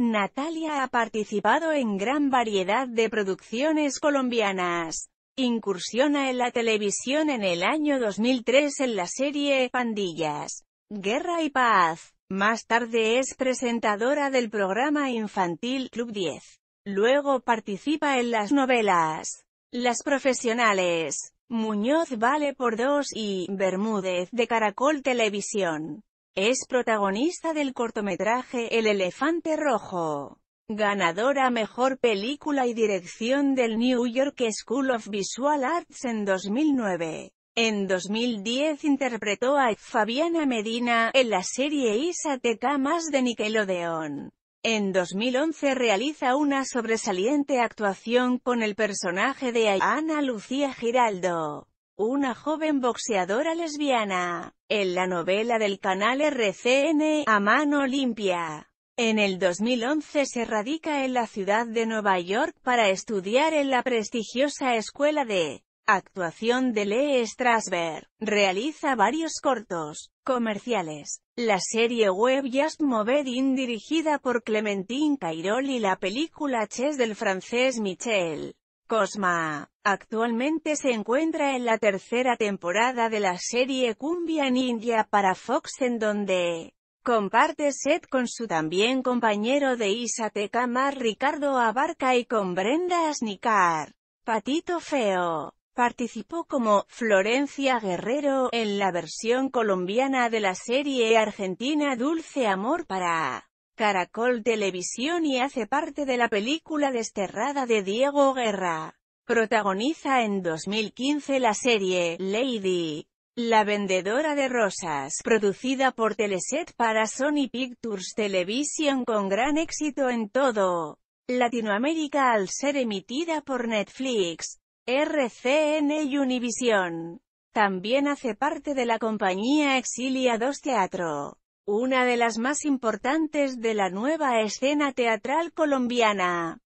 Natalia ha participado en gran variedad de producciones colombianas. Incursiona en la televisión en el año 2003 en la serie Pandillas, Guerra y Paz. Más tarde es presentadora del programa infantil Club 10. Luego participa en las novelas Las Profesionales, Muñoz vale por dos y Bermúdez de Caracol Televisión. Es protagonista del cortometraje El elefante rojo. Ganadora Mejor Película y Dirección del New York School of Visual Arts en 2009. En 2010 interpretó a Fabiana Medina, en la serie Isa Teca más de Nickelodeon. En 2011 realiza una sobresaliente actuación con el personaje de Ana Lucía Giraldo una joven boxeadora lesbiana, en la novela del canal RCN, A Mano Limpia. En el 2011 se radica en la ciudad de Nueva York para estudiar en la prestigiosa escuela de actuación de Lee Strasberg. Realiza varios cortos comerciales. La serie web Just Moved In dirigida por Clementine Cairol y la película Chess del francés Michel Cosma. Actualmente se encuentra en la tercera temporada de la serie Cumbia Ninja para Fox en donde comparte set con su también compañero de Isateca más Ricardo Abarca y con Brenda Asnicar. Patito Feo. Participó como Florencia Guerrero en la versión colombiana de la serie argentina Dulce Amor para Caracol Televisión y hace parte de la película Desterrada de Diego Guerra. Protagoniza en 2015 la serie Lady, la vendedora de rosas, producida por Teleset para Sony Pictures Television con gran éxito en todo Latinoamérica al ser emitida por Netflix, RCN y Univision. También hace parte de la compañía Exilia 2 Teatro una de las más importantes de la nueva escena teatral colombiana.